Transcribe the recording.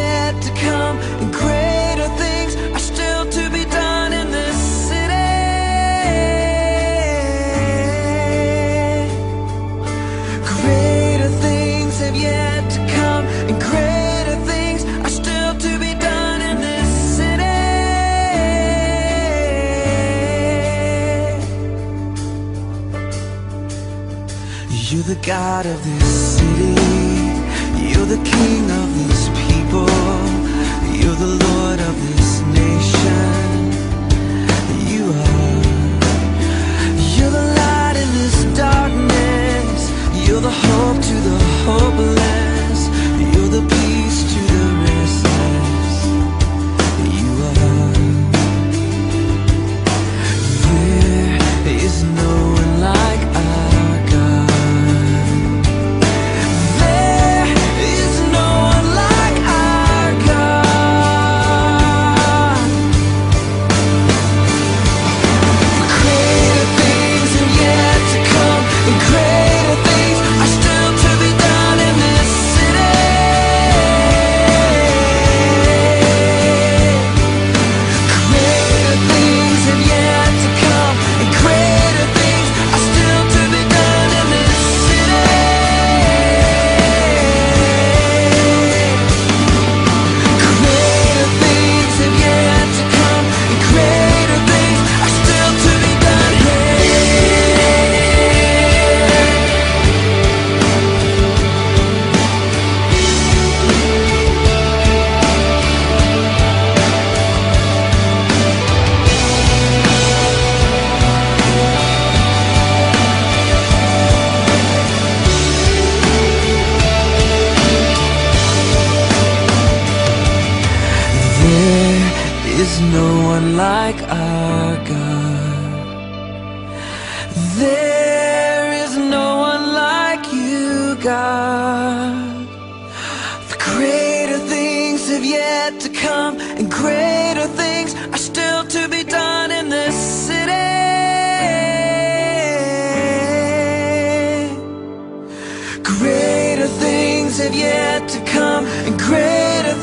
yet to come, and greater things are still to be done in this city. Greater things have yet to come, and greater things are still to be done in this city. You're the God of this city. You're the King of these people. You're the Lord of this nation. Is no one like our God. There is no one like you, God. For greater things have yet to come, and greater things are still to be done in this city. Greater things have yet to come, and greater